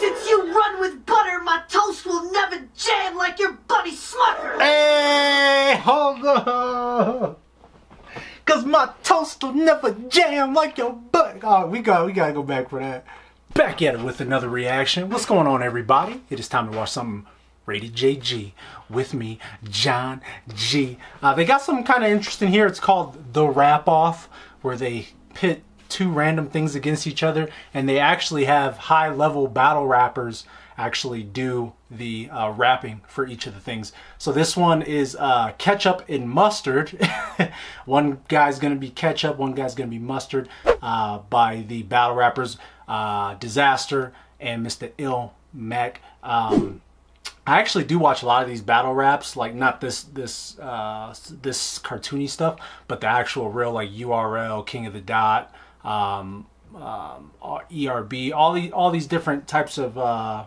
since you run with butter, my toast will never jam like your buddy Smucker. Hey, hold on. Cause my toast will never jam like your butt. Oh, we got we gotta go back for that. Back at it with another reaction. What's going on, everybody? It is time to watch something rated JG with me, John G. Uh, they got something kind of interesting here. It's called the Rap Off, where they pit two random things against each other, and they actually have high level battle rappers actually do the uh, rapping for each of the things. So this one is uh, ketchup and mustard. one guy's gonna be ketchup, one guy's gonna be mustard uh, by the battle rappers uh, Disaster and Mr. Ill Mac. Um, I actually do watch a lot of these battle raps, like not this this uh, this cartoony stuff, but the actual real like URL, King of the Dot, um, um, ERB, all the all these different types of uh,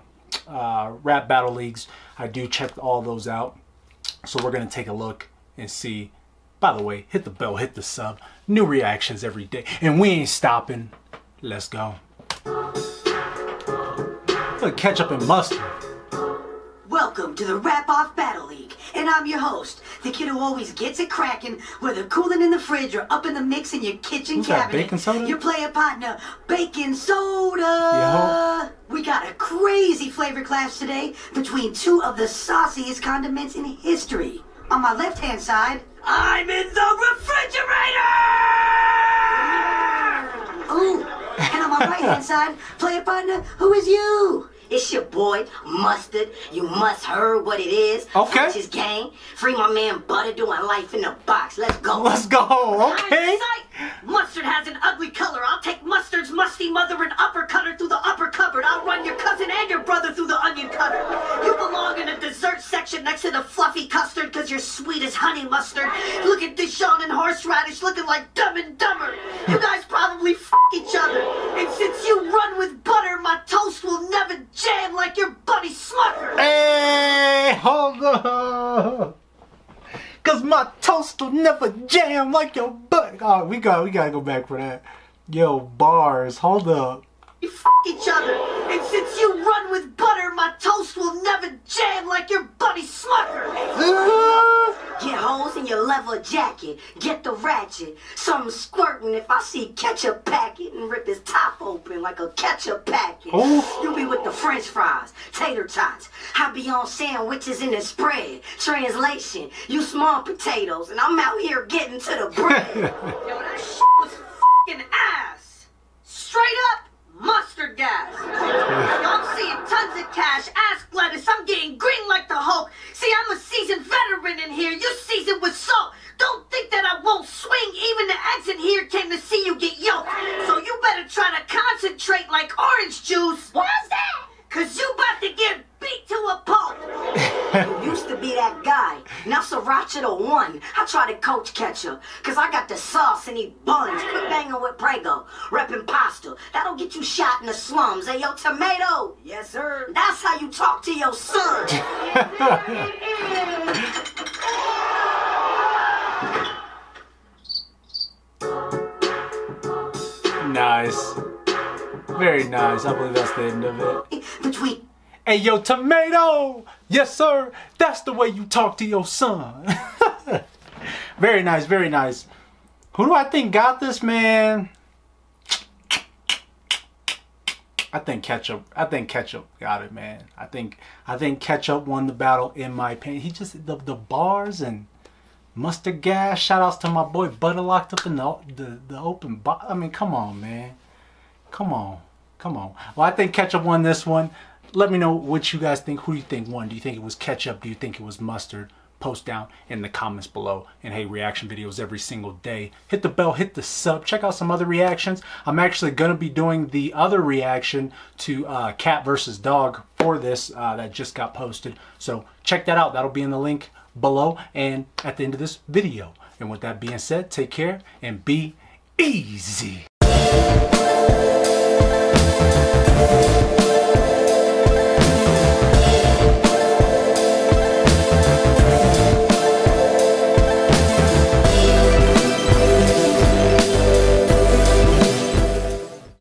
uh, rap battle leagues. I do check all those out. So we're gonna take a look and see. By the way, hit the bell, hit the sub. New reactions every day, and we ain't stopping. Let's go. Look, ketchup and mustard. Welcome to the Rap Off Battle League, and I'm your host, the kid who always gets it cracking, whether cooling in the fridge or up in the mix in your kitchen Who's that, cabinet. baking soda? Your player partner, Baking Soda. Yeah. We got a crazy flavor clash today between two of the sauciest condiments in history. On my left-hand side, I'm in the refrigerator. Ooh, and on my right-hand side, player partner, who is you? It's your boy, Mustard. You must heard what it is. Okay. His gang. Free my man Butter doing life in the box. Let's go. Let's go. Okay. Mustard has an ugly color. I'll take Mustard's musty mother and uppercut her through the upper cupboard. I'll run your cousin and your brother through the onion cutter. You belong in the dessert section next to the fluffy custard because you're sweet as honey mustard. Look at Dijon and horseradish looking like dumb and dumber. You guys probably f each other. And since you run with butter, my toast will never jam like your buddy Smucker. Hey, hold Cause my toast will never jam like your butt. Oh, we got we gotta go back for that. Yo, bars, hold up. You f each other. And since you run with butter, my toast will never jam like your buddy Smucker. Get holes in your leather jacket. Get the ratchet. Something squirting if I see ketchup packet and rip his top open like a ketchup packet. Ooh. You be with the french fries, tater tots. I be on sandwiches in the spread. Translation, you small potatoes and I'm out here getting to the bread. Yo, that shit was fucking ass. Straight up mustard gas. I'm seeing tons of cash, ask lettuce. I'm getting green like the Hulk. See, I'm a seasoned veteran in here. You seasoned with salt. Don't think that I won't swing. Even the exit here came to see you get yoked. So you better try to concentrate like orange juice. Why's that? Cause you about to get beat to a pulp. you used to be that guy. Now Sriracha the one. I try to coach ketchup. Cause I got the sauce and he buns. Quit banging with Prego. Reppin' pasta. That'll get you shot in the slums. Hey, yo, tomato. Yes, sir. That's how you talk to your son. Very nice. I believe that's the end of it. Between Hey, yo, tomato! Yes, sir. That's the way you talk to your son. very nice, very nice. Who do I think got this, man? I think Ketchup. I think Ketchup got it, man. I think I think Ketchup won the battle in my opinion. He just the the bars and mustard gas. Shout outs to my boy Butter locked up in the the, the open. Bo- I mean, come on, man. Come on, come on. Well, I think Ketchup won this one. Let me know what you guys think. Who do you think won? Do you think it was Ketchup? Do you think it was Mustard? Post down in the comments below. And hey, reaction videos every single day. Hit the bell, hit the sub. Check out some other reactions. I'm actually going to be doing the other reaction to uh, Cat versus Dog for this uh, that just got posted. So check that out. That'll be in the link below and at the end of this video. And with that being said, take care and be easy. Thank you.